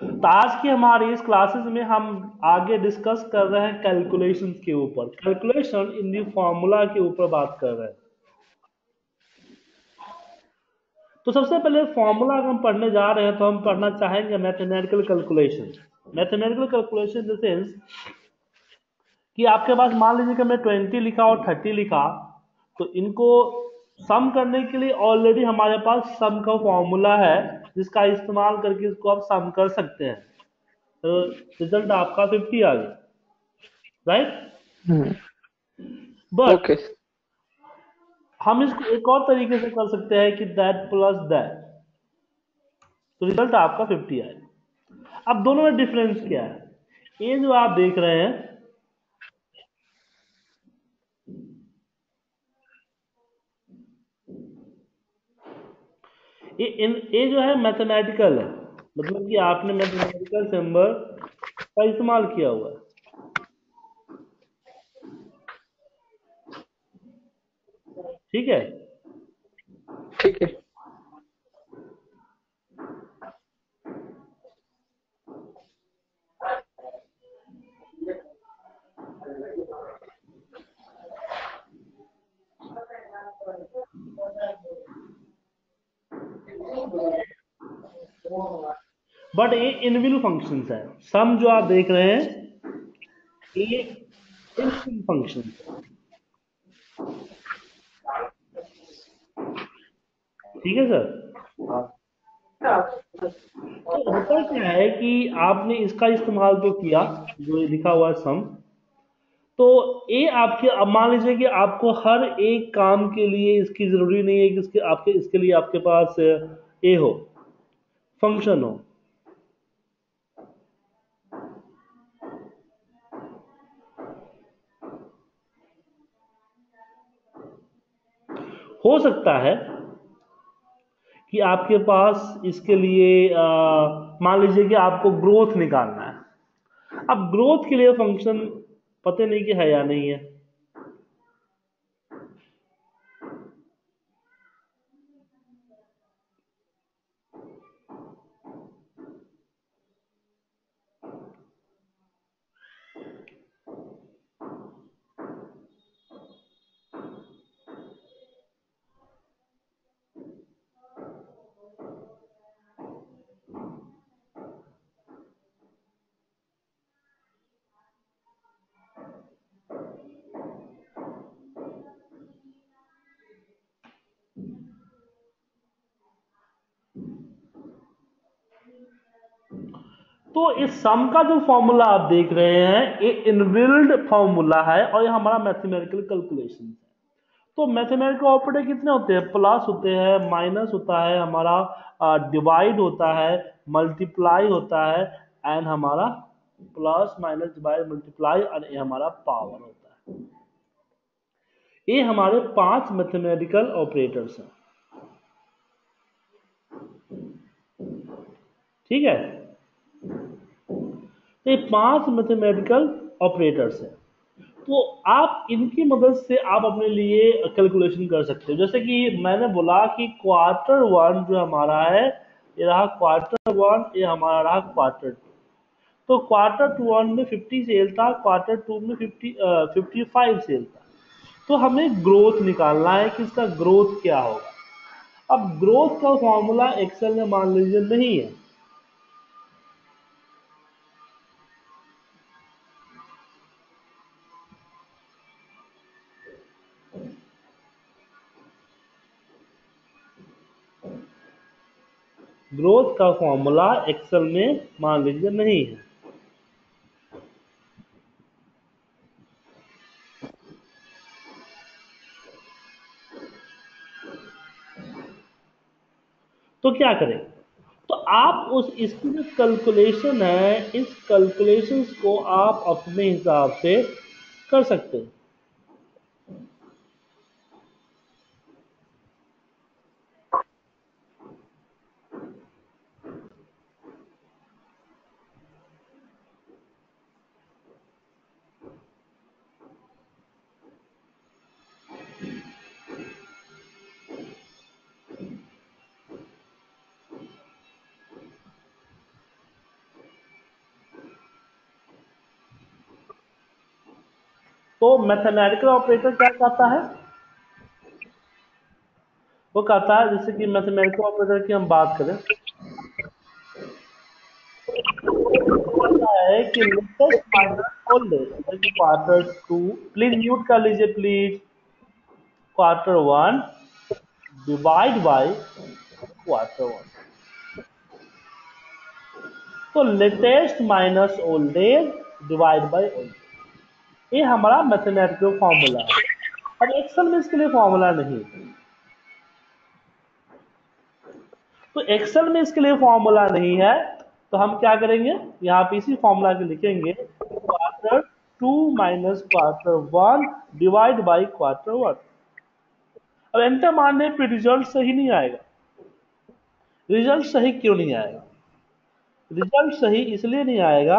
तो आज की हमारी इस क्लासेस में हम आगे डिस्कस कर रहे हैं कैलकुलेशन के ऊपर। कैलकुलेशन इन दी फॉर्मूला के ऊपर बात कर रहे हैं। तो सबसे पहले फॉर्मूला अगर हम पढ़ने जा रहे हैं तो हम पढ़ना चाहेंगे mathematical calculation mathematical calculation in sense कि आपके पास मान लीजिए कि मैं ट्वेंटी लिखा और थर्टी लिखा तो इनको सम करने के लिए ऑलरेडी हमारे पास सम का फॉर्मूला है। जिसका इस्तेमाल करके इसको आप सम कर सकते हैं। तो रिज़ल्ट आपका फिफ्टी आ गया। राइट बट हम इसको एक और तरीके से कर सकते हैं कि दैट प्लस दैट तो रिज़ल्ट आपका फिफ्टी आएगा अब दोनों में डिफरेंस क्या है? ये जो आप देख रहे हैं ये, इन, ये जो है मैथमेटिकल है। मतलब कि आपने मैथमेटिकल सिंबल का इस्तेमाल किया हुआ है। ठीक है? ठीक है। बट ये इनविल फ़ंक्शन है। सम जो आप देख रहे हैं, ये इनविल फ़ंक्शन ठीक है सर तो होता क्या है कि आपने इसका इस्तेमाल तो किया, जो लिखा हुआ है सम तो ये आपके, अब मान लीजिए कि आपको हर एक काम के लिए इसकी ज़रूरी नहीं है कि इसके, आपके, इसके लिए आपके पास ए हो फ़ंक्शन हो। हो सकता है कि आपके पास इसके लिए मान लीजिए कि आपको ग्रोथ निकालना है। अब ग्रोथ के लिए फ़ंक्शन पता नहीं कि है या नहीं है। तो इस सम का जो फॉर्मूला आप देख रहे हैं, ये इनबिल्ड फॉर्मूला है और ये हमारा मैथमेटिकल कैलकुलेशन है। तो मैथमेटिकल ऑपरेटर कितने होते हैं? प्लस होते हैं माइनस होता है, हमारा डिवाइड होता है मल्टीप्लाई होता है एंड हमारा प्लस माइनस डिवाइड मल्टीप्लाई और ये हमारा पावर होता है। ये हमारे पाँच मैथमेटिकल ऑपरेटर्स हैं। ठीक है? तो ये पाँच मैथमेटिकल ऑपरेटर्स हैं। तो आप इनकी मदद से आप अपने लिए कैलकुलेशन कर सकते हो। जैसे कि मैंने बोला कि क्वार्टर वन जो हमारा है, ये रहा क्वार्टर वन ये हमारा रहा क्वार्टर टू तो क्वार्टर टू वन में फिफ्टी सेल था क्वार्टर टू में फिफ्टी फिफ्टी फाइव सेल था। तो हमें ग्रोथ निकालना है कि इसका ग्रोथ क्या होगा। अब ग्रोथ का फॉर्मूला एक्सेल में मान लीजिए नहीं है। ग्रोथ का फॉर्मूला एक्सेल में मान लीजिए नहीं है। तो क्या करें? तो आप उस इसकी जो कैलकुलेशन है, इस कैलकुलेशंस को आप अपने हिसाब से कर सकते हैं। तो मैथमेटिकल ऑपरेटर क्या कहता है? वो कहता है, जैसे कि मैथमेटिकल ऑपरेटर की हम बात करें है कि क्वार्टर टू प्लीज़ म्यूट कर लीजिए please quarter one divide by quarter one तो latest minus oldest divide by oldest ये हमारा मैथमेटिकल फॉर्मूला है। अब एक्सल में इसके लिए फॉर्मूला नहीं तो एक्सेल में इसके लिए फॉर्मूला नहीं है तो हम क्या करेंगे? यहाँ पे इसी फॉर्मूला के लिखेंगे quarter two minus quarter one divide by quarter one अब एंटर मारने पे रिज़ल्ट सही नहीं आएगा। रिज़ल्ट सही क्यों नहीं आएगा? रिज़ल्ट सही इसलिए नहीं आएगा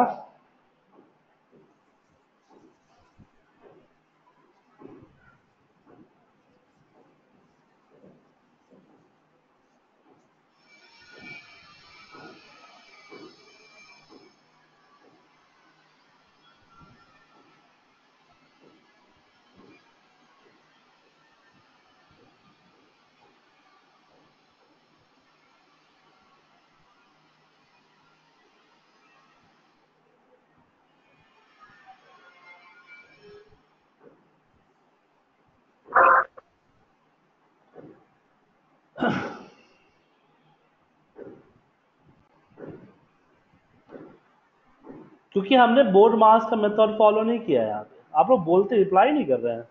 क्योंकि हमने बोर्ड मास का मेथड फॉलो नहीं किया है यहाँ पे आप लोग बोलते रिप्लाई नहीं कर रहे हैं।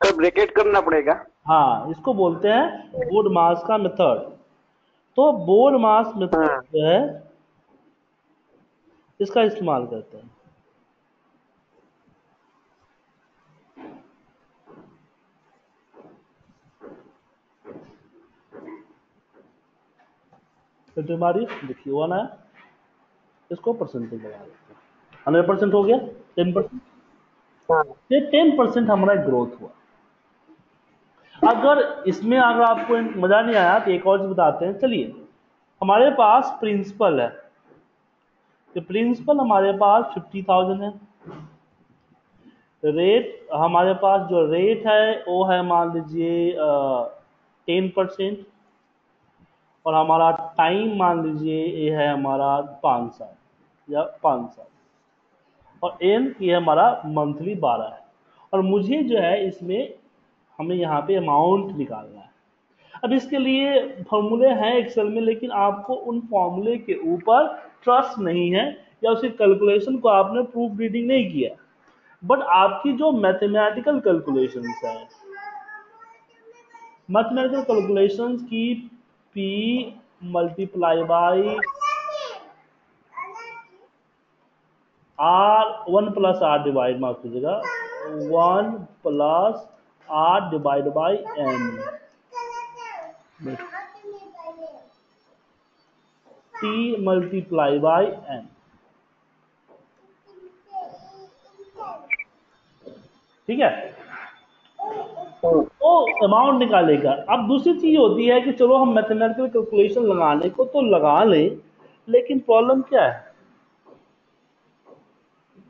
तो ब्रेकेट करना पड़ेगा। हाँ इसको बोलते हैं बोर्ड मास का मेथड तो बोर्ड मास मेथड हाँ। जो है इसका इस्तेमाल करते हैं। मारिए देखिए वन आया इसको परसेंटेज लगा देते हैं। हंड्रेड परसेंट हो गया? Ten percent? हाँ। ये टेन परसेंट हमारा ग्रोथ हुआ। अगर इसमें अगर आपको मज़ा नहीं आया तो एक और चीज़ बताते हैं। चलिए हमारे पास प्रिंसिपल है। तो प्रिंसिपल हमारे पास फिफ्टी थाउज़ेंड है। रेट हमारे पास जो रेट है वो है मान लीजिए टेन परसेंट। और हमारा टाइम मान लीजिए ये है हमारा पाँच साल, या पाँच साल। और एन ये हमारा मंथली बारह है। और मुझे जो है इसमें हमें यहाँ पे अमाउंट निकालना है। अब इसके लिए फॉर्मूले हैं एक्सेल में, लेकिन आपको उन फॉर्मूले के ऊपर ट्रस्ट नहीं है, या उसकी कैलकुलेशन को आपने प्रूफ रीडिंग नहीं किया बट आपकी जो मैथमेटिकल कैलकुलेशन है मैथमेटिकल कैलकुलेशंस की P multiply by R one plus R divide माफ़ कीजिएगा। One plus R divide by N T multiply by N ठीक है? तो अमाउंट निकालेगा। अब दूसरी चीज़ होती है कि चलो हम मैथमेटिकल कैलकुलेशन लगाने को तो लगा लें लेकिन प्रॉब्लम क्या है?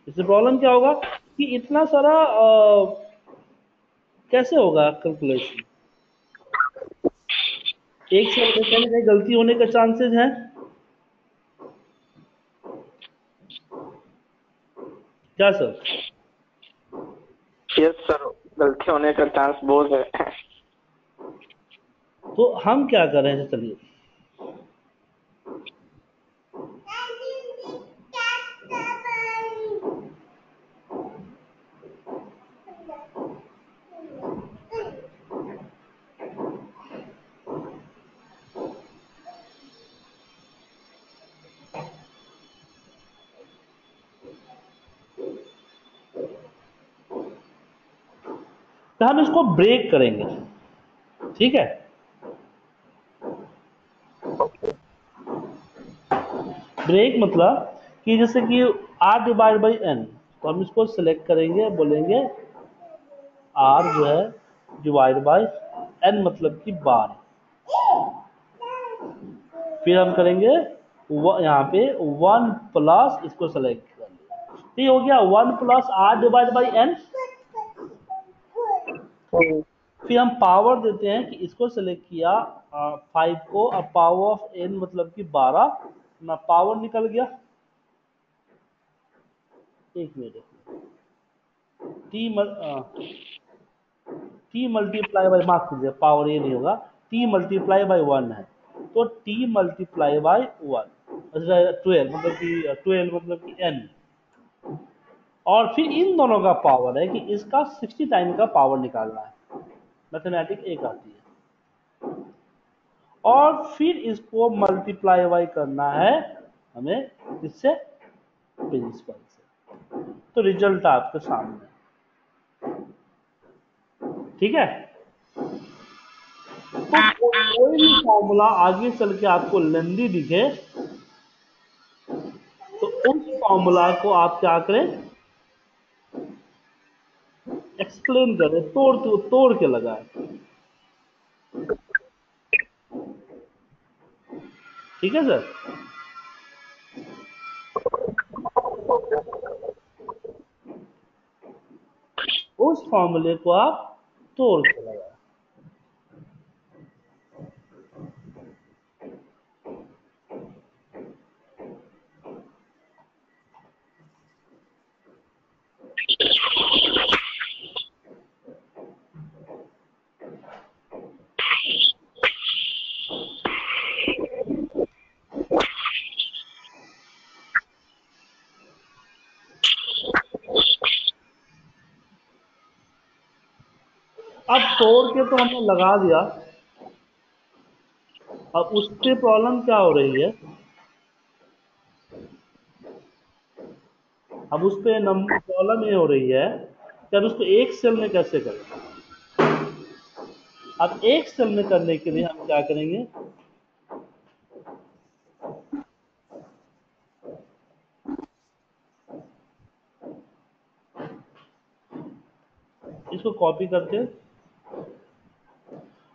इससे प्रॉब्लम क्या होगा कि इतना सारा आ, कैसे होगा कैलकुलेशन एक से कहीं गलती होने का चांसेस है। क्या सर? यस सर गलती होने का चांस बहुत है। तो हम क्या करें? चलिए। तो हम इसको ब्रेक करेंगे। ठीक है? ब्रेक मतलब कि जैसे कि आर डिवाइड बाई एन तो हम इसको सिलेक्ट करेंगे, बोलेंगे आर जो है डिवाइड बाई एन मतलब कि बार फिर हम करेंगे यहाँ पे वन प्लस इसको सेलेक्ट कर लिया ये हो गया? One plus R divide by N फिर हम पावर देते हैं कि इसको सेलेक्ट किया फाइव को, अब पावर ऑफ़ एन मतलब कि बारह, ना पावर निकल गया। एक मिनट टी मल टी मल्टीप्लाई बाई माफ़ कीजिए पावर ये नहीं होगा। टी मल्टीप्लाई बाई वन है। तो T multiply by one twelve मतलब कि ट्वेल्व मतलब कि एन और फिर इन दोनों का पावर है कि इसका 60 टाइम का पावर निकालना है। मैथमेटिक एक आती है। और फिर इसको मल्टीप्लाई वाई करना है हमें इससे प्रिंसिपल से। तो रिज़ल्ट आपके सामने ठीक है? तो कोई भी फॉर्मूला आगे चल के आपको लेंदी दिखे तो उस फॉर्मूला को आप क्या करें? एक्सप्लेन करें तोड़ तो तोड़ के लगाए। ठीक है सर उस फॉर्मूले को आप तोड़ के लगाए अब तोड़ के तो हमने लगा दिया। अब उससे प्रॉब्लम क्या हो रही है? अब उस पे नंबर प्रॉब्लम ये हो रही है कि अब उसको एक सेल में कैसे करें? अब एक सेल में करने के लिए हम क्या करेंगे? इसको कॉपी करके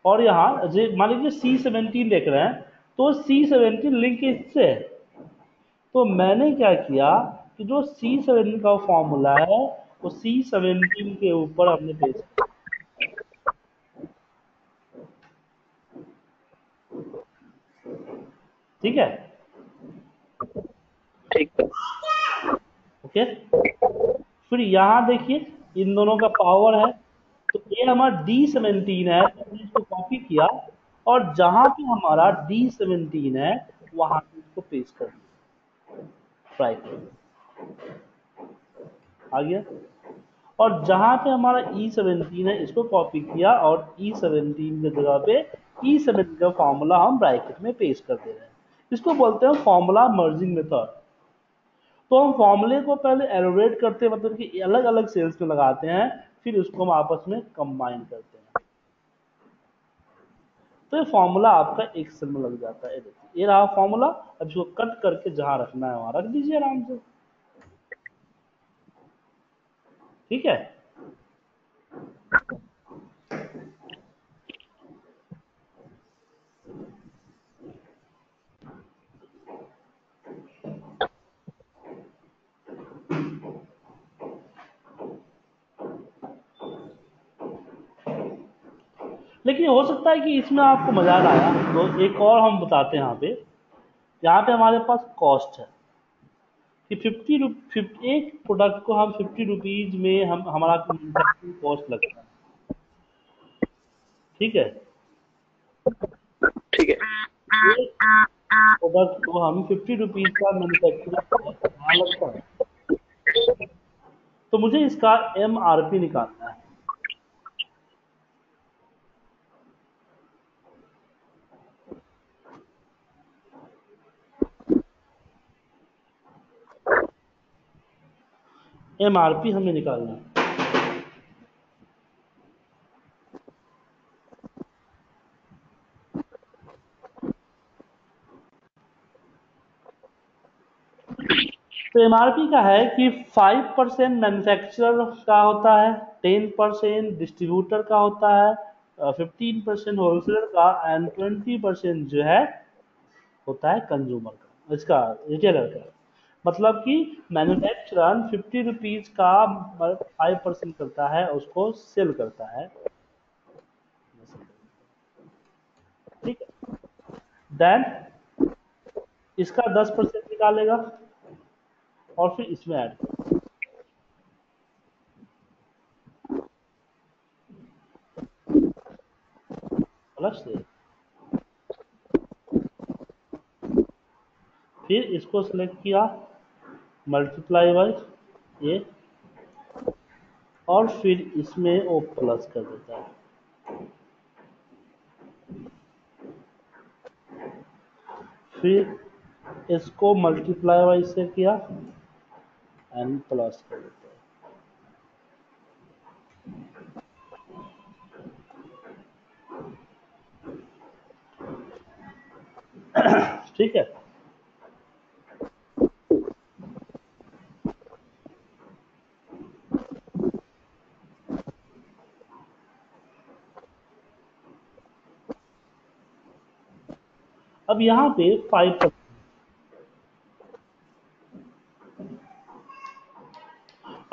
और यहाँ जे मान लीजिए सी सेवेंटीन देख रहे हैं तो सी सेवनटीन लिंक इससे है? तो मैंने क्या किया कि जो सी सेवनटीन का फॉर्मूला है वो सी सेवेंटीन के ऊपर हमने पेश किया। ठीक है? ठीक है। ओके फिर यहाँ देखिए इन दोनों का पावर है तो ये हमारा डी सेवनटीन है तो हमने इसको कॉपी किया और जहाँ पे हमारा डी सेवनटीन है, वहाँ पे इसको पेस्ट कर दिया। आ गया? और जहाँ पे हमारा ई सेवनटीन है, इसको कॉपी किया और ई सेवनटीन की जगह पे ई सेवनटीन का फॉर्मूला हम ब्रैकेट में पेस्ट कर दे रहे हैं। इसको बोलते हैं फॉर्मूला मर्जिंग मेथड तो हम फॉर्मूले को पहले एलोरेट करते हैं मतलब कि अलग अलग सेल्स में लगाते हैं, फिर उसको हम आपस में कंबाइन करते हैं। तो ये फॉर्मूला आपका एक सेल में लग जाता है। देखिए, ये रहा फॉर्मूला अब इसको कट करके जहाँ रखना है वहाँ रख दीजिए आराम से। ठीक है? लेकिन हो सकता है कि इसमें आपको मज़ा आया तो एक और हम बताते हैं यहाँ पे। यहाँ पे हमारे पास कॉस्ट है। कि फिफ्टी फिफ्टी एक प्रोडक्ट को हम फिफ्टी रुपीज़ में हम हमारा कॉस्ट लगता है। ठीक है? ठीक है। प्रोडक्ट को हम फिफ्टी रुपीज़ का मैन्युफैक्चरिंग लगता है। तो मुझे इसका एम आर पी निकालना है। एम आर पी हमें निकालना है तो एमआरपी का है कि 5 परसेंट मैन्युफैक्चरर का होता है 10 परसेंट डिस्ट्रीब्यूटर का होता है फिफ्टीन परसेंट होलसेलर का एंड 20 परसेंट जो है, होता है कंज्यूमर का। इसका रिटेलर का मतलब कि मैन्युफैक्चरर फिफ्टी रुपीज़ का फाइव परसेंट करता है, उसको सेल करता है। ठीक है। देन इसका दस परसेंट निकालेगा और फिर इसमें ऐड प्लस फिर इसको सिलेक्ट किया। मल्टीप्लाई बाई ये और फिर इसमें ओ प्लस कर देता है। फिर इसको मल्टीप्लाई बाई से किया एंड प्लस कर देता है। ठीक है? यहाँ पे फाइव परसेंट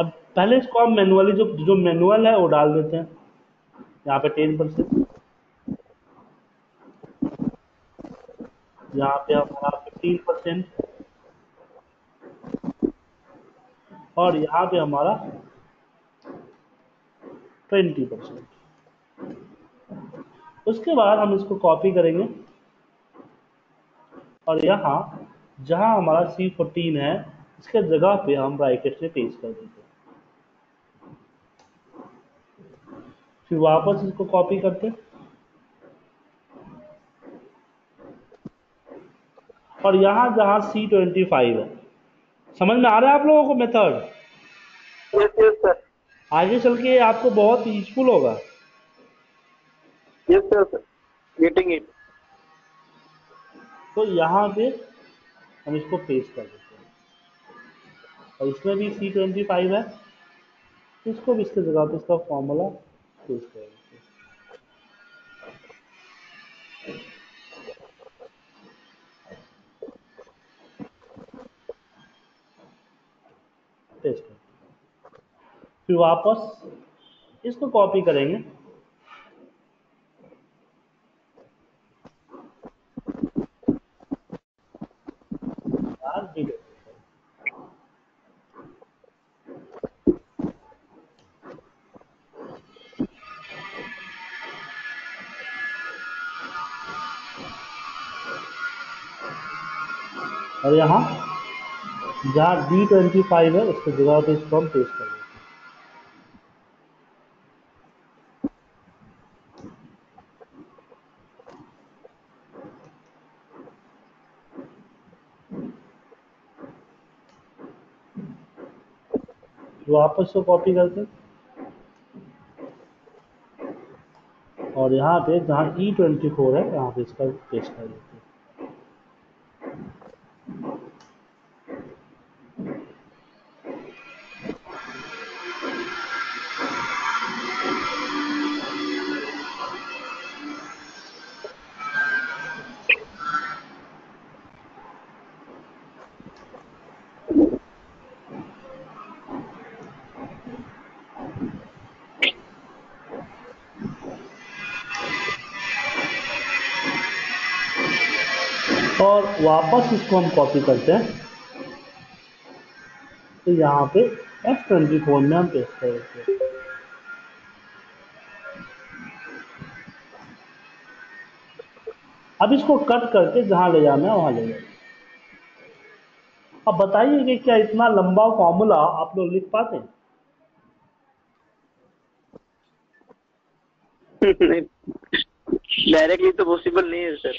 अब पहले इसको हम मैनुअली जो जो मैनुअल है वो डाल देते हैं। यहाँ पे टेन परसेंट यहाँ पे हमारा फिफ्टीन परसेंट और यहाँ पे हमारा ट्वेंटी परसेंट उसके बाद हम इसको कॉपी करेंगे। और यहाँ जहाँ हमारा सी फोर्टीन है इसके जगह पे हम ब्राइकेट से पेस्ट कर देंगे फिर वापस इसको कॉपी करते और यहाँ जहाँ सी ट्वेंटी फाइव है। समझ में आ रहा है आप लोगों को मेथड आगे चल के आपको बहुत यूजफुल होगा। यस सर गेटिंग इट तो यहाँ पे हम इसको पेस्ट कर देते हैं। और इसमें भी सी ट्वेंटी फाइव है। इसको भी इसके जगह पे इसका फॉर्मूला पेस्ट कर देते हैं। पेस्ट फिर वापस इसको कॉपी करेंगे। और यहाँ जहाँ डी ट्वेंटी फाइव है, उसकी जगह पे इसको हम पेस्ट कर देते हैं। तो वापस से कॉपी करते और यहाँ पे जहाँ ई ट्वेंटी फोर है, यहाँ पे इसका पेस्ट कर देते हैं। वापस इसको हम कॉपी करते हैं। तो यहाँ पे एफ़ ट्वेंटी फोर में हम पेस्ट कर देते हैं अब इसको कट करके जहाँ ले जाना है, वहाँ ले जाए अब बताइए कि क्या इतना लंबा फॉर्मूला आप लोग लिख पाते हैं? डायरेक्टली तो पॉसिबल नहीं है सर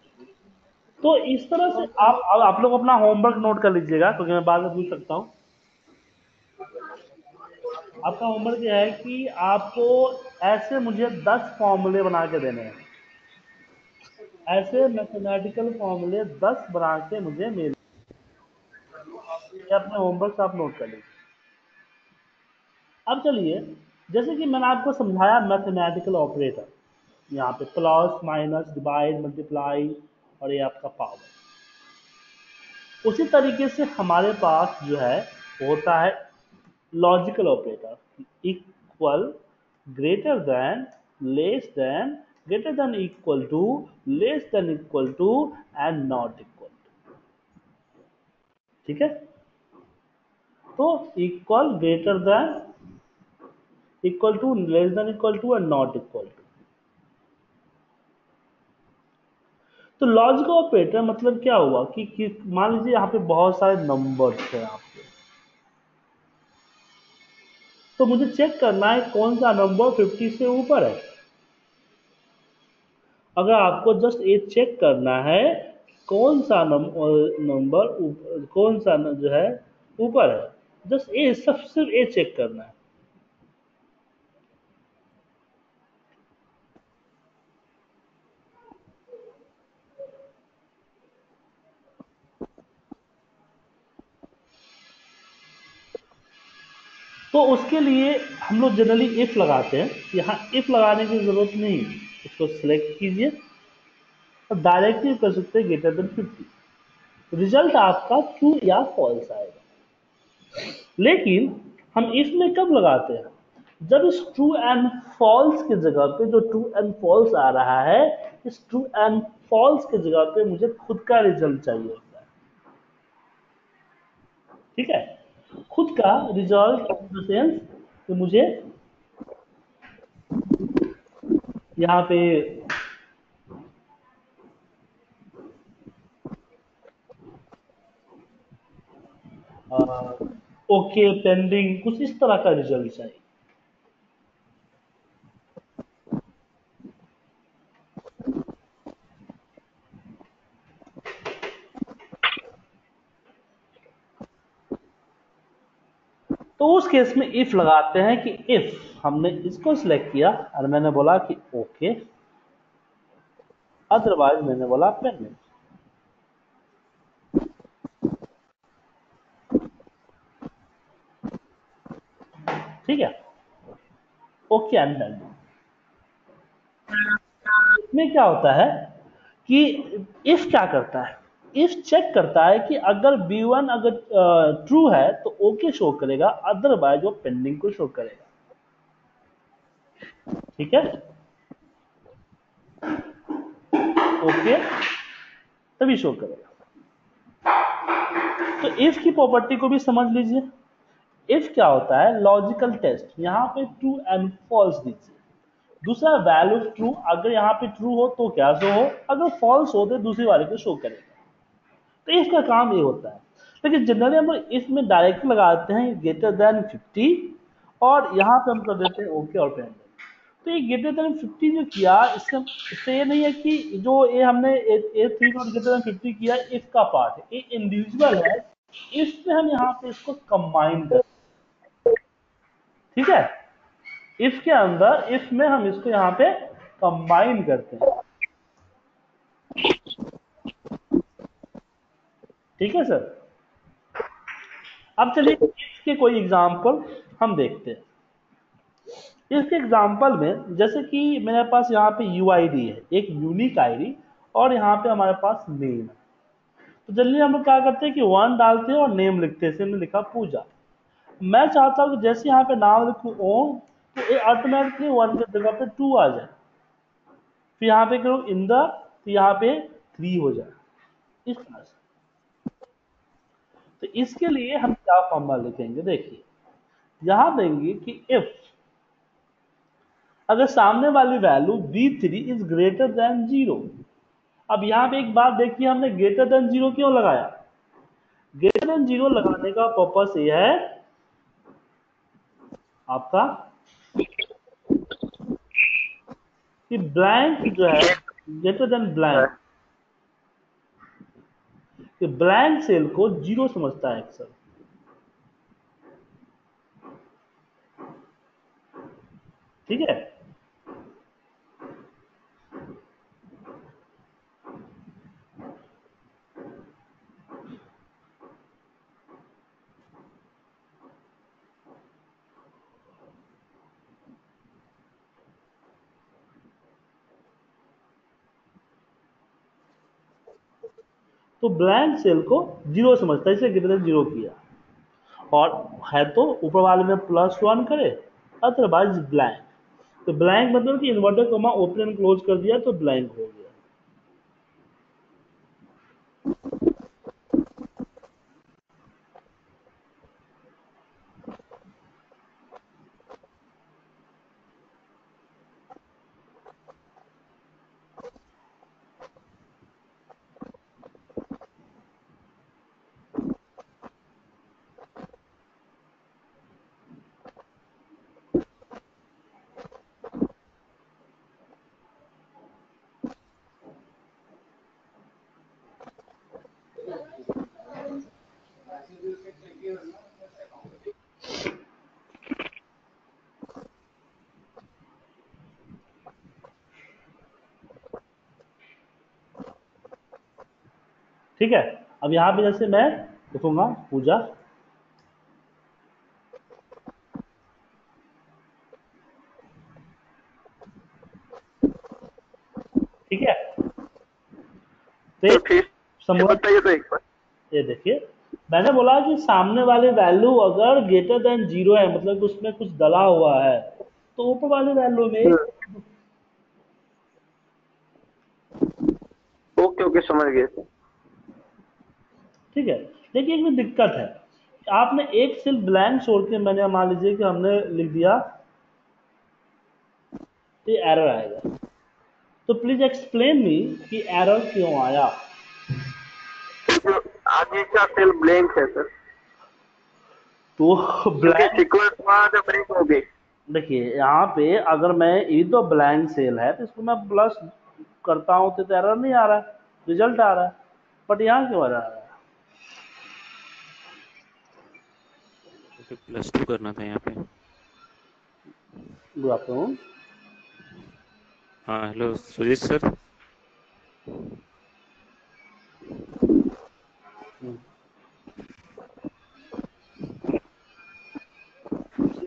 तो इस तरह से आप आप लोग अपना होमवर्क नोट कर लीजिएगा, क्योंकि मैं बाद में पूछ सकता हूँ। आपका होमवर्क यह है कि आपको ऐसे मुझे 10 फॉर्मूले बना के देने हैं। ऐसे मैथमेटिकल फॉर्मूले 10 बना के मुझे मेल अपने होमवर्क आप नोट कर लीजिए। अब चलिए, जैसे कि मैंने आपको समझाया मैथमेटिकल ऑपरेटर यहाँ पे प्लस माइनस डिवाइड मल्टीप्लाई और ये आपका पावर उसी तरीके से हमारे पास जो है, होता है logical operator equal greater than less than greater than equal to less than equal to and not equal ठीक है? तो equal greater than equal to less than equal to and not equal to तो logical operator मतलब क्या हुआ कि, कि मान लीजिए यहाँ पे बहुत सारे नंबर्स हैं आपके तो मुझे चेक करना है कौन सा नंबर 50 से ऊपर है। अगर आपको जस्ट ये चेक करना है कौन सा नंबर कौन सा जो है ऊपर है जस्ट ये सब सिर्फ़ ये चेक करना है। तो उसके लिए हम लोग जनरली इफ़ लगाते हैं। यहाँ इफ़ लगाने की ज़रूरत नहीं है। इसको सिलेक्ट कीजिए। और डायरेक्टली कर सकते हैं ग्रेटर देन फिफ्टी रिज़ल्ट आपका ट्रू या फॉल्स आएगा। लेकिन हम इफ़ में कब लगाते हैं? जब इस ट्रू एंड फॉल्स की जगह पे जो ट्रू एंड फॉल्स आ रहा है, इस ट्रू एंड फॉल्स की जगह पे मुझे खुद का रिज़ल्ट चाहिए होता है। ठीक है? खुद का रिज़ल्ट इन द सेंस कि मुझे यहाँ पे ओके पेंडिंग कुछ इस तरह का रिज़ल्ट चाहिए तो उस केस में इफ़ लगाते हैं कि इफ़ हमने इसको सिलेक्ट किया और मैंने बोला कि ओके अदरवाइज़ मैंने बोला पेंडिंग ठीक है? ओके एंड पेंडिंग में क्या होता है कि इफ़ क्या करता है? इफ़ चेक करता है कि अगर बी वन अगर ट्रू है तो ओके शो करेगा अदरवाइज़ वो पेंडिंग को शो करेगा। ठीक है? ओके तभी शो करेगा। तो इफ़ की प्रॉपर्टी को भी समझ लीजिए। इफ़ क्या होता है? लॉजिकल टेस्ट यहाँ पे ट्रू एंड फॉल्स दीजिए। दूसरा वैल्यू ट्रू अगर यहाँ पे ट्रू हो तो क्या शो हो? अगर फॉल्स हो तो दूसरी वाले को शो करेगा। तो इसका काम ये होता है। लेकिन जनरली हम लोग इसमें डायरेक्ट लगाते हैं ग्रेटर देन 50 और यहाँ पे हम कर देते हैं ओके और पेंडेंट तो ये ग्रेटर देन 50 जो किया, इसका इससे ये नहीं है कि जो ये हमने ग्रेटर देन 50 किया, इसका पार्ट है। ये इंडिविजुअल है, इसमें हम यहाँ पे इसको कंबाइन करते ठीक है? इसके अंदर, इसमें हम इसको यहाँ पे कंबाइन करते हैं। ठीक है, सर? अब चलिए इसके कोई एग्ज़ाम्पल हम देखते हैं। इसके एग्ज़ाम्पल में जैसे कि मेरे पास यहाँ पे UID है, एक यूनिक आईडी और यहाँ पे हमारे पास नेम तो जल्दी हम लोग क्या करते हैं कि वन डालते हैं और नेम लिखते हैं इसमें लिखा पूजा। मैं चाहता हूँ कि जैसे यहाँ पे नाम लिखू, ओम तो ऑटोमेटिकली वन की जगह पे टू आ जाए। फिर यहाँ पे करो इंदर तो यहाँ पे थ्री हो जाए। इस तरह से। तो इसके लिए हम क्या फॉर्मूला लिखेंगे? देखिए, यहाँ देंगे कि इफ़ अगर सामने वाली value B three is greater than zero अब यहाँ पे एक बात देखिए, हमने ग्रेटर देन ज़ीरो क्यों लगाया? ग्रेटर देन ज़ीरो लगाने का पर्पस ये है, आपका, कि ब्लैंक जो है ग्रेटर देन ब्लैंक कि ब्लैंक सेल को ज़ीरो समझता है अक्सर। ठीक है? तो ब्लैंक सेल को ज़ीरो समझता है इसे कितने ज़ीरो किया। और है तो ऊपर वाले में प्लस वन करे अदरवाइज़ ब्लैंक तो ब्लैंक मतलब कि इन्वर्टर मैं ओपन एंड क्लोज कर दिया तो ब्लैंक हो गया। ठीक है? अब यहाँ पे जैसे मैं लिखूँगा पूजा। ठीक है? तो तो ये तो एक बार। ये देखिए। मैंने बोला कि सामने वाले वैल्यू अगर ग्रेटर देन ज़ीरो है मतलब उसमें कुछ डला हुआ है तो ऊपर वाले वैल्यू में ओके ओके समझ गए ठीक है? लेकिन एक में दिक्कत है। आपने एक सेल ब्लैंक छोड़ के मैंने मान लीजिए कि हमने लिख दिया तो एरर आएगा। तो प्लीज़ एक्सप्लेन मी कि एरर क्यों आया? आगे का सेल ब्लैंक है सर तो ब्लैंक सीक्वेंस वहाँ ब्रेक हो गई। देखिए यहाँ पे अगर मैं ये तो ब्लैंक सेल है तो इसको मैं प्लस करता हूँ तो एरर नहीं आ रहा है रिज़ल्ट आ रहा है। बट यहाँ क्यों आ रहा है? तो प्लस टू करना था यहाँ पे। गुड आफ्टरनून हाँ hello Sujeet sir.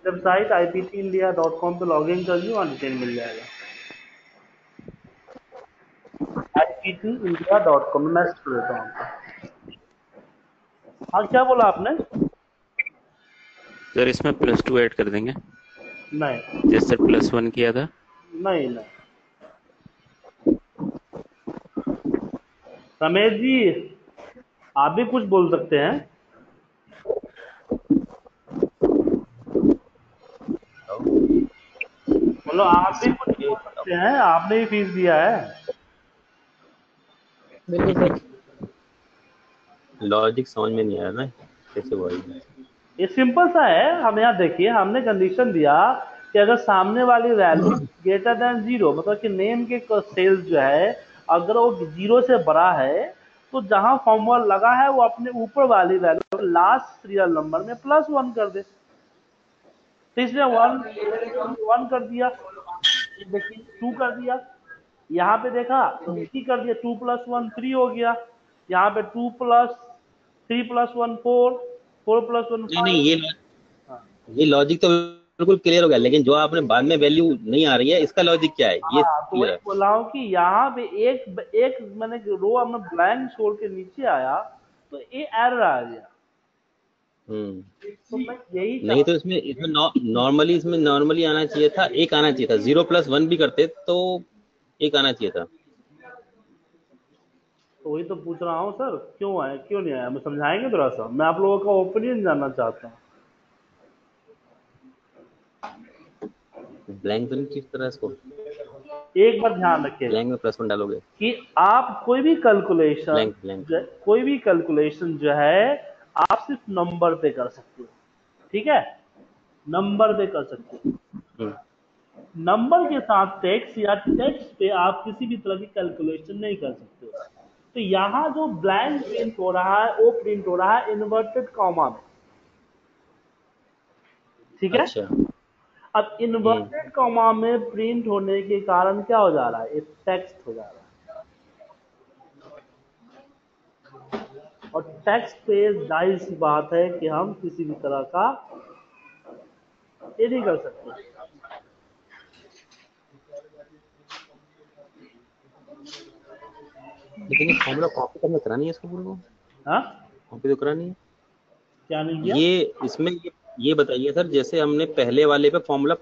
Website iptindia.com पे लॉग इन कर लियो वहाँ डिटेल मिल जाएगा। Iptindia.com में मैसेज कर देता हूँ हाँ क्या बोला आपने? सर इसमें प्लस टू ऐड कर देंगे। नहीं। जैसे प्लस वन किया था। नहीं नहीं। रमेश जी आप भी कुछ बोल सकते हैं। बोलो आप भी कुछ बोल सकते हैं। आपने ही फ़ीस दिया है। लॉजिक समझ में नहीं आ रहा ना कैसे हुआ ये? सिंपल सा है। हम यहाँ देखिए, हमने कंडीशन दिया कि अगर सामने वाली वैल्यू ग्रेटर देन ज़ीरो मतलब कि नेम के सेल्स जो है, अगर वो ज़ीरो से बड़ा है तो जहाँ फॉर्मूला लगा है, वो अपने ऊपर वाली वैल्यू लास्ट सीरियल नंबर में प्लस वन कर दे। तो इसने वन वन कर दिया। देखिए टू कर दिया। यहाँ पे देखा थ्री कर दिया। टू प्लस वन थ्री हो गया। यहाँ पे two plus three plus one four four plus one नहीं नहीं ये लॉ- ये लॉजिक तो बिल्कुल क्लियर हो गया लेकिन जो आपने बाद में वैल्यू नहीं आ रही है इसका लॉजिक क्या है? ये हाँ, तो क्लियर बोल रहा हूँ कि यहाँ पे एक एक मैंने रो हमने ब्लैंक छोड़ के नीचे आया तो ये एरर आ गया। हम्म। तो यही नहीं तो इसमें इसमें नॉर्मली इसमें नॉर्मली आना चाहिए था एक आना चाहिए था। ज़ीरो प्लस वन भी करते तो एक आना चाहिए था। तो वही तो पूछ रहा हूँ सर क्यों आए? क्यों नहीं आया? मैं समझाएँगे थोड़ा सा? मैं आप लोगों का ओपिनियन जानना चाहता हूँ। ब्लैंक तो नहीं किस तरह इसको? एक बार ध्यान रखिए ब्लैंक में प्लस वन डालोगे? कि आप कोई भी कैलकुलेशन. कोई भी कैलकुलेशन जो है आप सिर्फ़ नंबर पे कर सकते हो। ठीक है? नंबर पे कर सकते हो। हम्म, नंबर के साथ टेक्स्ट या टेक्स्ट पे आप किसी भी तरह की कैलकुलेशन नहीं कर सकते हो। तो यहाँ जो ब्लैंक प्रिंट हो रहा है वो प्रिंट हो रहा है इन्वर्टेड कॉमा में। ठीक है? अच्छा। अब इन्वर्टेड कॉमा में प्रिंट होने के कारण क्या हो जा रहा है? एक टेक्स्ट हो जा रहा है। और टेक्स्ट पे ज़ाहिर सी बात है कि हम किसी भी तरह का ये नहीं कर सकते। लेकिन ये फॉर्मूला कॉपी करना करा नहीं है इसको पूरे को? हाँ? कॉपी तो करा नहीं है। क्या नहीं किया? ये इसमें ये, ये बताइए सर जैसे हमने पहले वाले पे फॉर्मूला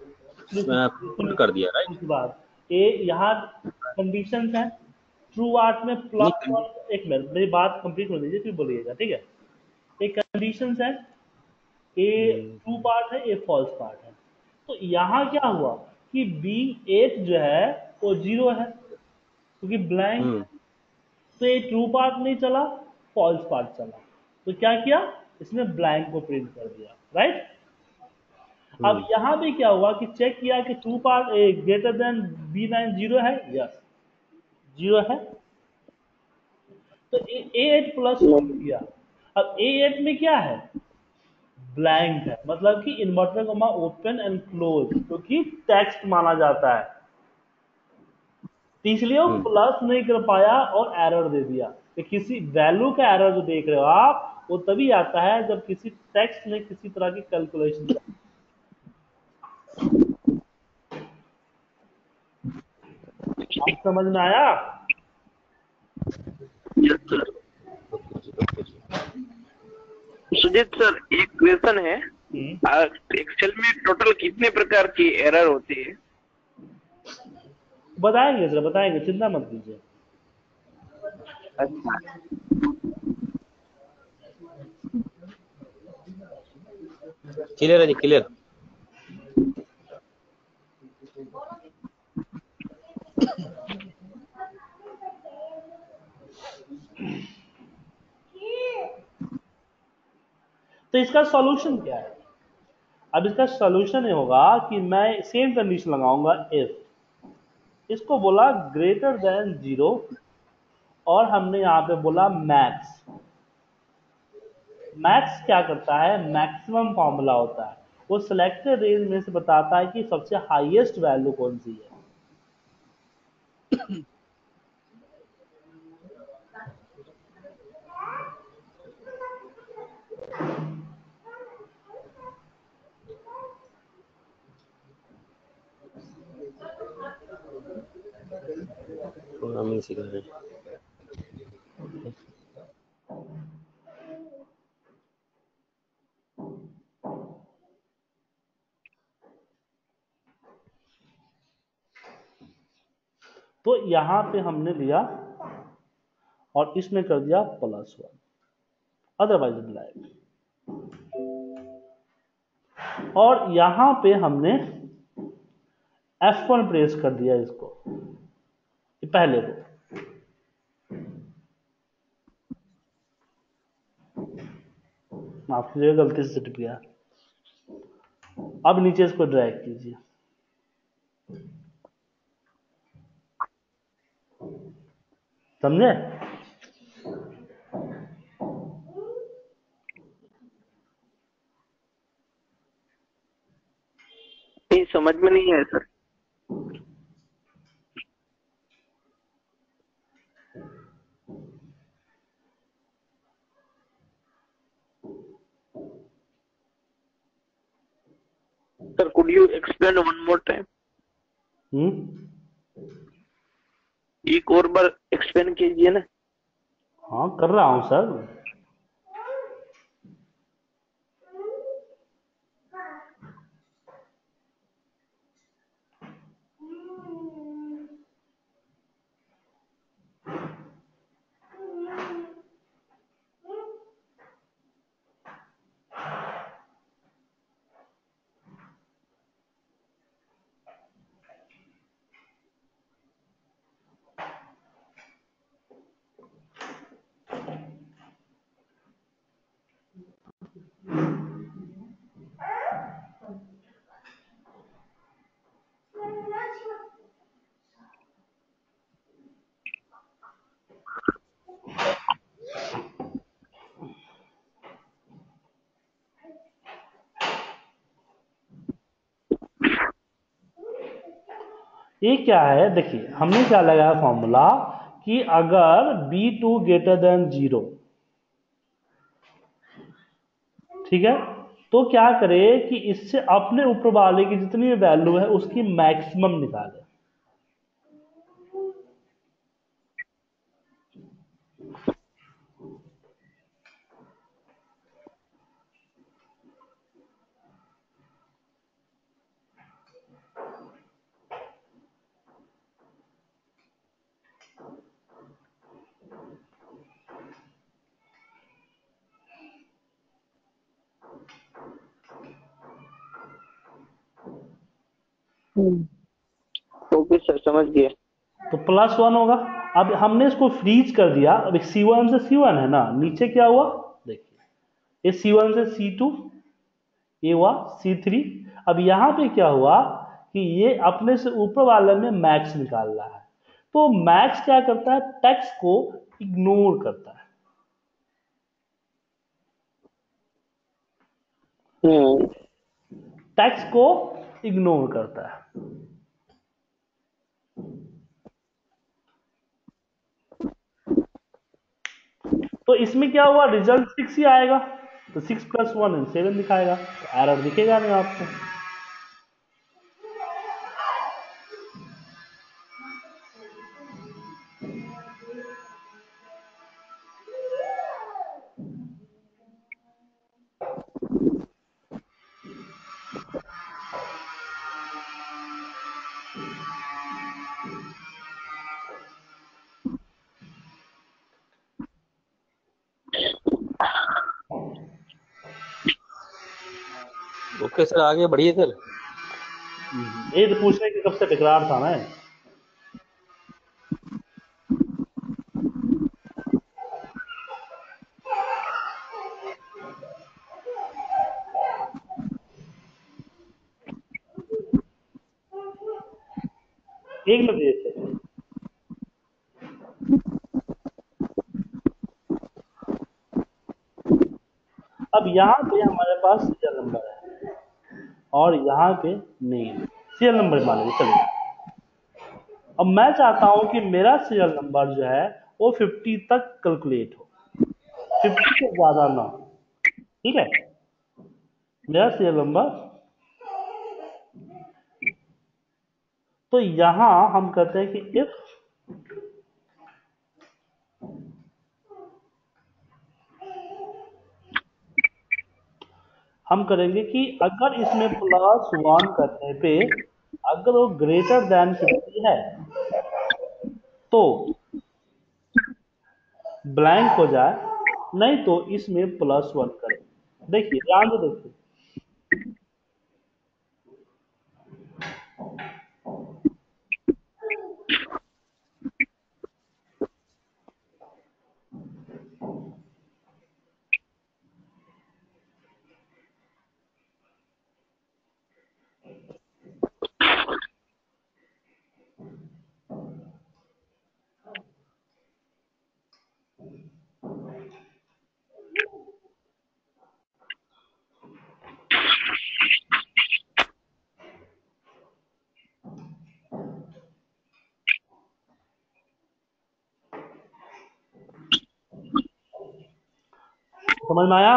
पुट कर दिया राइट बाद। ए यहाँ कंडीशन है। ट्रू आर्ट में प्लस एक मिनट मेरी बात कंप्लीट हो दीजिए फिर बोलिएगा ठीक है? एक कंडीशन है। ए ट्रू पार्ट है ए फॉल्स पार्ट है। तो यहाँ क्या हुआ कि बी एट जो है वो ज़ीरो है क्योंकि ब्लैंक हम्म तो ये ट्रू पार्ट नहीं चला फॉल्स पार्ट चला। तो क्या किया? इसने ब्लैंक को प्रिंट कर दिया राइट अब यहाँ भी क्या हुआ कि चेक किया कि true part greater than B nine zero है? यस ज़ीरो है? तो ए एट प्लस किया। अब ए एट में क्या है? ब्लैंक है। मतलब कि inverter comma open and close क्योंकि टेक्स्ट माना जाता है। इसलिए वो हम्म। प्लस नहीं कर पाया और एरर दे दिया। कि किसी वैल्यू का एरर जो देख रहे हो आप वो तभी आता है जब किसी टेक्स्ट ने किसी तरह की कैलकुलेशन आप समझ में आया? सर सुजीत सर एक क्वेश्चन है। हम्म। एक्सेल में टोटल कितने प्रकार की एरर होती है? बताएँगे सर बताएँगे चिंता मत कीजिए। अच्छा। क्लियर है जी क्लियर तो इसका सॉल्यूशन क्या है? अब इसका सॉल्यूशन ये होगा कि मैं सेम कंडीशन लगाऊँगा इफ़ इसको बोला ग्रेटर देन ज़ीरो और हमने यहाँ पे बोला मैक्स मैक्स क्या करता है? मैक्सिमम फॉर्मूला होता है। वो सिलेक्टेड रेंज में से बताता है कि सबसे हाईएस्ट वैल्यू कौन सी है? प्रोग्रामिंग सीख रहे हैं। तो यहाँ पे हमने लिया और इसमें कर दिया प्लस वन अदरवाइज़ ब्लैक और यहाँ पे हमने F1 प्रेस कर दिया इसको। पहले को। माफ़ कीजिएगा, गलती से गया। अब नीचे इसको ड्रैग कीजिए। समझे? समझ में नहीं है sir. Sir could you explain one more time? Hmm एक और बार एक्सप्लेन कीजिए ना। हाँ कर रहा हूँ सर ये क्या है? देखिए, हमने क्या लगाया फॉर्मूला कि अगर B two greater than zero ठीक है? तो क्या करे कि इससे अपने ऊपर वाले की जितनी भी वैल्यू है, उसकी मैक्सिमम निकाले। ओके सर समझ गए तो प्लस वन होगा। अब हमने इसको फ्रीज कर दिया। अब सी वन से सी वन है ना। नीचे क्या हुआ? देखिए। ये सी वन से सी टू ये हुआ सी थ्री अब यहाँ पे क्या हुआ कि ये अपने से ऊपर वाले में मैक्स निकाल रहा है। तो मैक्स क्या करता है? टैक्स को इग्नोर करता है। हम्म। टैक्स को इग्नोर करता है। तो इसमें क्या हुआ? रिज़ल्ट सिक्स ही आएगा। तो सिक्स प्लस वन सेवन दिखाएगा। तो एरर दिखेगा नहीं आपको। सर आगे बढ़िए सर। ये तो पूछ रहे कि कब से टकरार था ना और यहाँ पे नहीं सीरियल नंबर मान लीजिए, चलिए। अब मैं चाहता हूँ कि मेरा सीरियल नंबर जो है, वो 50 तक कैलकुलेट हो। 50 से ज़्यादा ना हो। ठीक है? मेरा सीरियल नंबर तो यहाँ हम कहते हैं कि इफ़ हम करेंगे कि अगर इसमें प्लस वन करने पे अगर वो ग्रेटर देन फिफ्टी है तो ब्लैंक हो जाए, नहीं तो इसमें प्लस वन करें। देखिए, ध्यान देखिए। समझ में आया?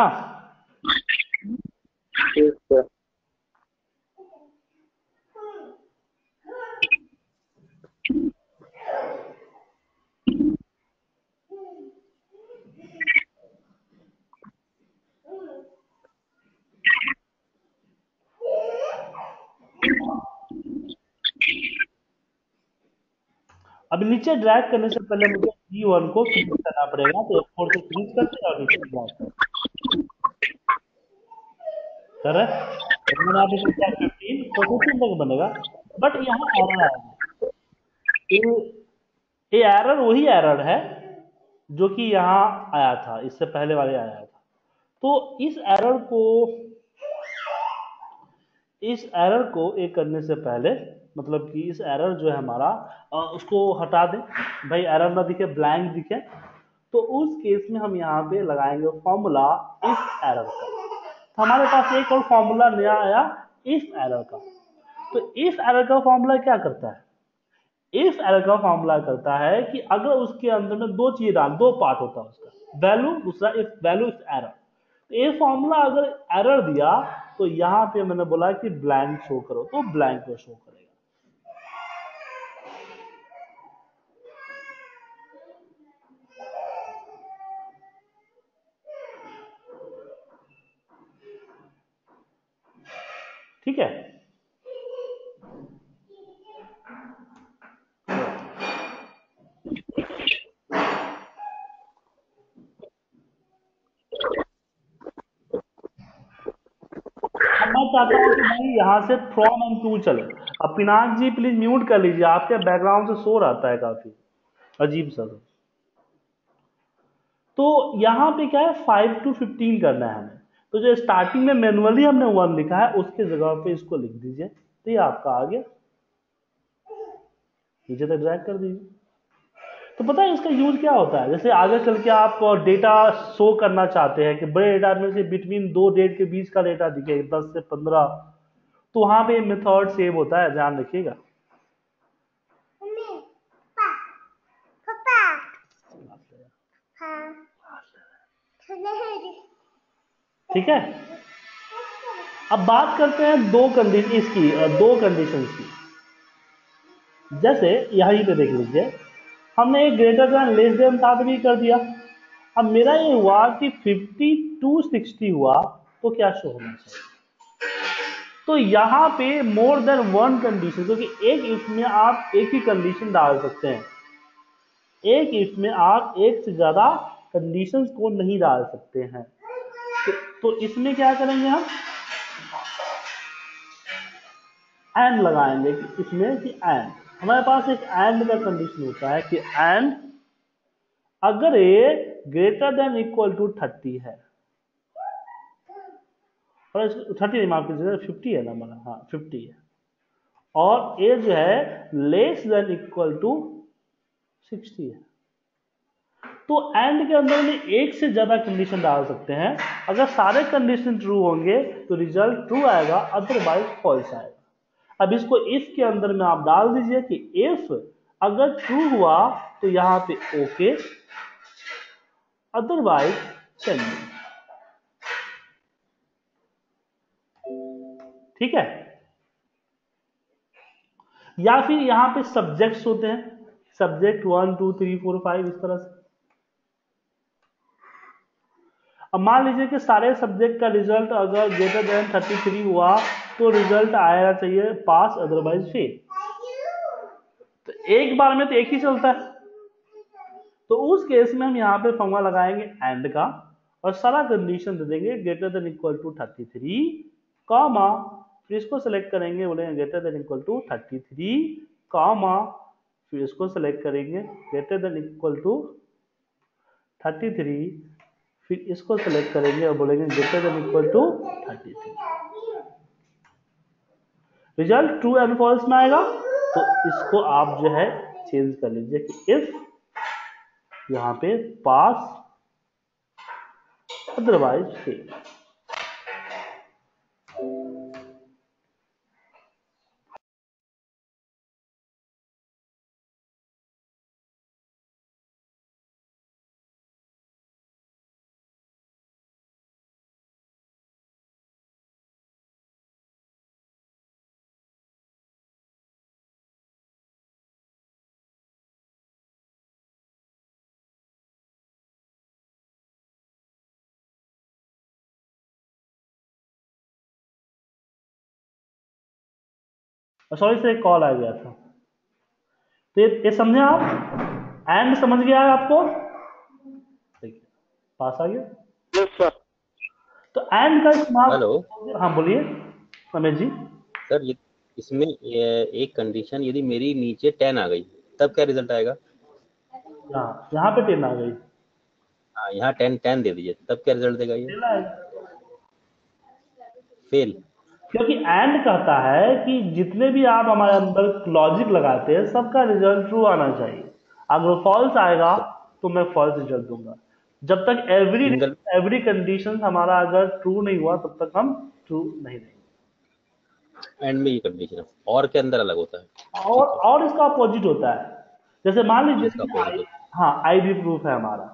अब नीचे ड्रैग करने से पहले मुझे जी वन को फ्रीज करना पड़ेगा तो फोर से फ्रीज करते हैं और नीचे ड्रैग करते कर रहे हैं? तो फिफ्टीन तक बनेगा। बट यहाँ एरर ये एरर वही एरर है, जो कि यहाँ आया था, इससे पहले वाले आया था। तो इस एरर को, इस एरर को एक करने से पहले मतलब कि इस एरर जो है हमारा उसको हटा दें। भाई एरर ना दिखे ब्लैंक दिखे। तो उस केस में हम यहाँ पे लगाएँगे फॉर्मूला इस एरर का। तो हमारे पास एक और फॉर्मूला नया आया इफ़ एरर का। तो इफ़ एरर का फॉर्मूला क्या करता है? इफ़ एरर का फॉर्मूला करता है कि अगर उसके अंदर में दो चीज़ डाल, दो पार्ट होता है उसका वैल्यू दूसरा इफ़ वैल्यू इफ़ एरर तो ये फॉर्मूला अगर एरर दिया तो यहाँ पे मैंने बोला कि ब्लैंक शो करो तो ब्लैंक को शो करेगा। ठीक है? मैं चाहता हूँ कि भाई यहाँ से फ्रॉम एंड टू चले। अब पिनाक जी प्लीज़ म्यूट कर लीजिए। आपके बैकग्राउंड से शोर आता है काफ़ी। अजीब सा। तो यहाँ पे क्या है? फाइव टू फिफ्टीन करना है हमें। तो जो स्टार्टिंग में मैनुअली हमने वन लिखा है उसके जगह पे इसको लिख दीजिए। तो ये आपका आ गया। नीचे तक ड्रैग कर दीजिए। तो पता है इसका यूज़ क्या होता है? जैसे आगे चल के आप डेटा शो करना चाहते हैं कि बड़े डेटा में से बिटवीन दो डेट के बीच का डेटा दिखे दस से पंद्रह तो वहाँ पे मेथड सेव होता है ध्यान रखिएगा। हाँ। ठीक है? अब बात करते हैं दो कंडीशन इसकी दो कंडीशन की। जैसे, यहीं पे देख लीजिए, हमने एक ग्रेटर देन लेस देन था भी कर दिया। अब मेरा ये हुआ कि 50 टू 60 हुआ तो क्या शो होना चाहिए? तो यहाँ पे मोर देन वन कंडीशन क्योंकि एक इफ़ में आप एक ही कंडीशन डाल सकते हैं। एक इफ़ में आप एक से ज़्यादा कंडीशंस को नहीं डाल सकते हैं। तो, इसमें क्या करेंगे हम? एंड लगाएँगे कि इसमें कि एंड हमारे पास एक एंड का कंडीशन होता है कि एंड अगर A greater than equal to thirty है। और थर्टी नहीं माफ़ कीजिए फिफ्टी है ना हमारा। हाँ फिफ्टी है। और ए जो है less than equal to sixty है। तो एंड के अंदर में एक से ज़्यादा कंडीशन डाल सकते हैं। अगर सारे कंडीशन ट्रू होंगे तो रिज़ल्ट ट्रू आएगा अदरवाइज़ फॉल्स आएगा। अब इसको इफ़ के अंदर में आप डाल दीजिए कि इफ़ अगर ट्रू हुआ तो यहाँ पे ओके अदरवाइज़ पेंडिंग ठीक है? या फिर यहाँ पे सब्जेक्ट्स होते हैं। Subject one two three four five इस तरह से। अब मान लीजिए कि सारे सब्जेक्ट का रिज़ल्ट अगर ग्रेटर देन थर्टी थ्री हुआ तो रिज़ल्ट आना चाहिए पास अदरवाइज़ फेल तो एक बार में तो एक ही चलता है। तो उस केस में हम यहाँ पे फॉर्मूला लगाएँगे एंड का, और सारा कंडीशन दे देंगे greater than equal to thirty three comma फिर इसको सेलेक्ट करेंगे, बोलेंगे greater than equal to thirty three comma फिर इसको सेलेक्ट करेंगे greater than equal to thirty three फिर इसको सेलेक्ट करेंगे और बोलेंगे greater than equal to thirty three result true and false में आएगा तो इसको आप जो है चेंज कर लीजिए कि इफ़ यहाँ पे पास अदरवाइज़ फेल सॉरी से एक कॉल आ गया था। तो ये, ये समझे आप? एंड समझ गया है आपको? पास आ गया? यस सर तो एंड का इस्तेमाल हेलो हाँ बोलिए रमेश जी। सर ये इसमें ये एक कंडीशन यदि मेरी नीचे टेन आ गई तब क्या रिज़ल्ट आएगा? हाँ यहाँ पे टेन आ गई। हाँ यहाँ टेन टेन दे दीजिए तब क्या रिज़ल्ट देगा ये? फेल क्योंकि एंड कहता है कि जितने भी आप हमारे अंदर लॉजिक लगाते हैं सबका रिज़ल्ट ट्रू आना चाहिए। अगर फॉल्स आएगा तो मैं फॉल्स रिज़ल्ट दूँगा। जब तक एवरी एवरी कंडीशन हमारा अगर ट्रू नहीं हुआ तब तक हम ट्रू नहीं देंगे एंड में ये कंडीशन है और के अंदर अलग होता है। और और इसका अपोजिट होता है। जैसे मान लीजिए हाँ। आईडी प्रूफ है हमारा।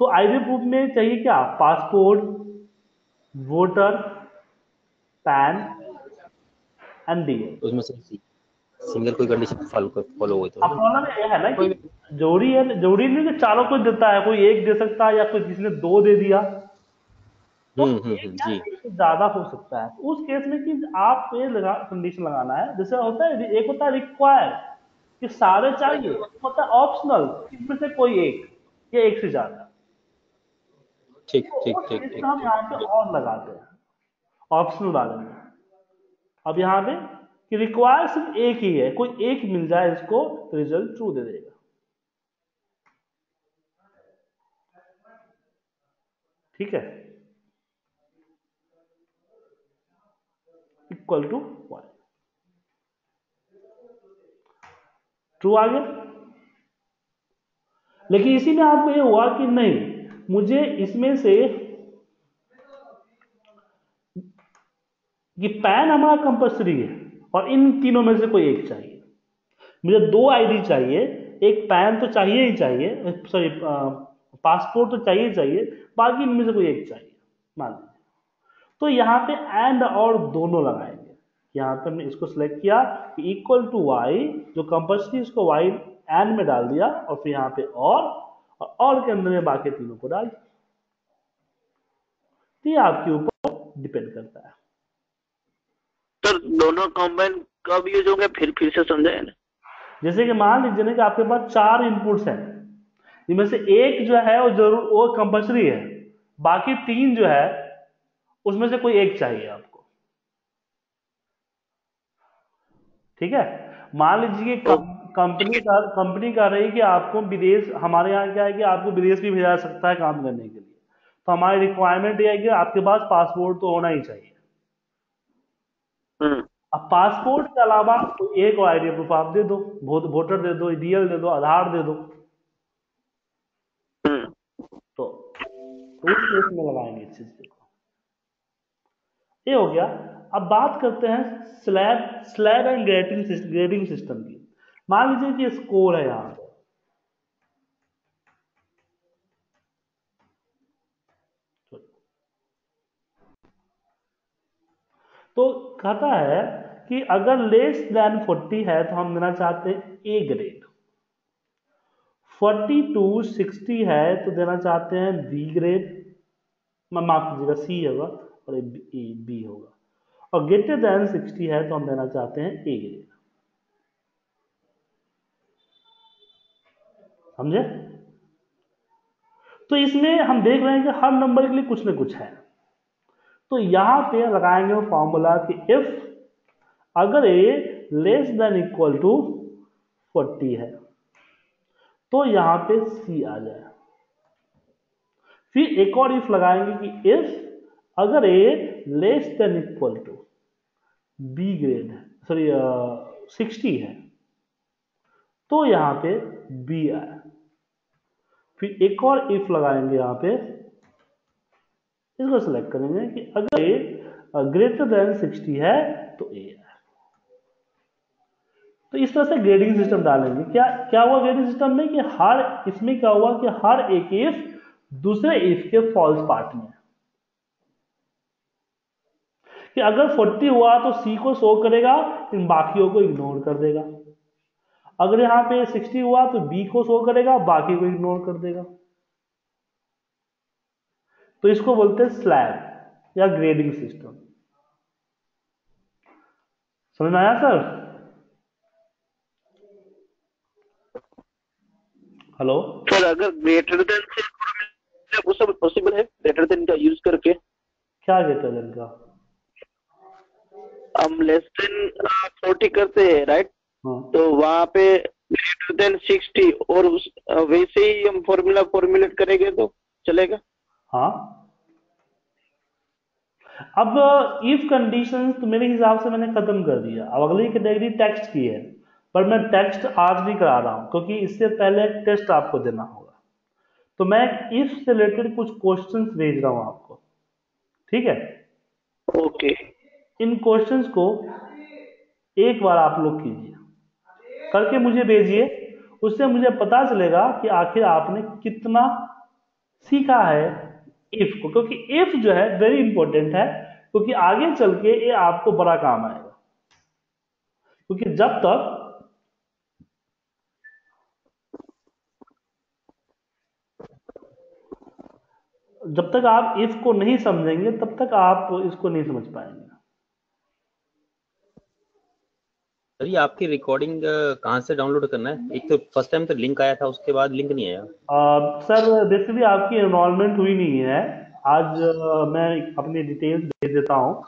तो आईडी प्रूफ में चाहिए क्या? Passport voter PAN and DL उसमें से सिंगल कोई कंडीशन फॉलो फॉलो हुई तो। प्रॉब्लम ये है ना कि ज़रूरी है ज़रूरी नहीं कि चारों को देता है कोई एक दे सकता है या कोई किसी ने दो दे दिया। तो हम्म हम्म ज़्यादा हो सकता है। उस केस में कि आप ये लगा कंडीशन लगाना है। जैसे होता है एक होता है रिक्वायर कि सारे चाहिए होता है ऑप्शनल इसमें से कोई एक या एक से ज़्यादा। ठीक ठीक ठीक हम यहाँ पे और लगाते हैं। ऑप्शनल डालेंगे अब यहाँ पे कि रिक्वायर सिर्फ़ एक ही है, कोई एक मिल जाए इसको तो रिज़ल्ट ट्रू दे देगा। ठीक है? इक्वल टू वन ट्रू आ गया? लेकिन इसी में आपको ये हुआ कि नहीं, मुझे इसमें से कि पैन हमारा कंपल्सरी है, और इन तीनों में से कोई एक चाहिए। मुझे दो आईडी चाहिए, एक पैन तो चाहिए ही चाहिए सॉरी पासपोर्ट तो चाहिए चाहिए, बाकी इनमें से कोई एक चाहिए, मान लीजिए। तो यहाँ पे एंड और दोनों लगाएँगे। यहाँ पे हमने इसको सिलेक्ट किया इक्वल टू वाई जो कंपल्सरी इसको वाई एंड में डाल दिया, और फिर यहाँ पे और और और के अंदर में बाकी तीनों को डाल दिया। तो ये आपके ऊपर डिपेंड करता है। दोनों कॉम्बाइन कब यूज़ होंगे फिर फिर से समझाए ना जैसे कि मान लीजिए ना कि आपके पास चार इनपुट्स हैं। इनमें से एक जो है वो ज़रूर वो कंपल्सरी है। बाकी तीन जो है उसमें से कोई एक चाहिए आपको। ठीक है? मान लीजिए कि कंपनी का कंपनी कह रही है कि आपको विदेश हमारे यहाँ क्या है कि आपको विदेश भी भेजा सकता है काम करने के लिए। तो हमारी रिक्वायरमेंट ये है कि आपके पास पासपोर्ट तो होना ही चाहिए। अब पासपोर्ट के अलावा कोई एक और आईडी प्रूफ आप दे दो वोटर दे दो डीएल दे दो आधार दे दो। हम्म। तो तो उस केस में लगाएँगे इस चीज़ को ये हो गया। अब बात करते हैं slab slab and grading grading system की। मान लीजिए कि स्कोर है यहाँ पे। तो कहता है कि अगर लेस देन 40 है तो हम देना चाहते हैं ए ग्रेड 40 टू 60 है तो देना चाहते हैं बी ग्रेड माफ़ कीजिएगा सी होगा और ए बी होगा. और ग्रेटर देन 60 है तो हम देना चाहते हैं ए ग्रेड समझे? तो इसमें हम देख रहे हैं कि हर नंबर के लिए कुछ ना कुछ है। तो यहाँ पे लगाएँगे फॉर्मूला कि इफ़ अगर A less than equal to 40 है तो यहाँ पे सी आ जाए। फिर एक और इफ़ लगाएँगे कि इफ़ अगर A less than equal to B grade sorry sixty है तो यहाँ पे बी आए फिर एक और इफ़ लगाएँगे यहाँ पे इसको सेलेक्ट करेंगे कि अगर ए ग्रेटर देन 60 है तो ए है। तो इस तरह से ग्रेडिंग सिस्टम डालेंगे। क्या क्या हुआ ग्रेडिंग सिस्टम में कि हर, इसमें क्या हुआ कि हर एक इफ़ दूसरे इफ़ के फॉल्स पार्ट में कि अगर 40 हुआ तो सी को शो करेगा, इन बाकियों को इग्नोर कर देगा। अगर यहाँ पे 60 हुआ तो बी को शो करेगा, बाकी को इग्नोर कर देगा। तो इसको बोलते हैं स्लैब या ग्रेडिंग सिस्टम समझ में आया सर हेलो सर अगर ग्रेटर देन से वो सब पॉसिबल है? ग्रेटर देन का यूज़ करके? क्या ग्रेटर हैं इनका हम लेस देन फोर्टी करते हैं राइट हाँ। तो वहाँ पे ग्रेटर देन सिक्सटी और उस वैसे ही हम फॉर्मूला फॉर्मुलेट करेंगे तो चलेगा? हाँ। अब इफ़ कंडीशन तो मेरे हिसाब से मैंने खत्म कर दिया। अब अगली कैटेगरी टेक्स्ट की है। पर मैं टेक्स्ट आज भी करा रहा हूँ क्योंकि इससे पहले एक टेस्ट आपको देना होगा। तो मैं इफ़ से रिलेटेड कुछ क्वेश्चन भेज रहा हूँ आपको। ठीक है? ओके इन क्वेश्चन को एक बार आप लोग कीजिए। करके मुझे भेजिए। उससे मुझे पता चलेगा कि आखिर आपने कितना सीखा है। इफ़ को, क्योंकि इफ़ जो है वेरी इंपॉर्टेंट है, क्योंकि आगे चल के ये आपको बड़ा काम आएगा। क्योंकि जब तक जब तक आप इफ़ को नहीं समझेंगे, तब तक आप इसको नहीं समझ पाएँगे। सर, ये आपकी रिकॉर्डिंग कहाँ से डाउनलोड करना है? एक तो फ़र्स्ट टाइम तो लिंक आया था, उसके बाद लिंक नहीं आया। सर बेसिकली आपकी इन्वॉल्वमेंट हुई नहीं है। आज मैं अपनी डिटेल्स भेज देता हूँ।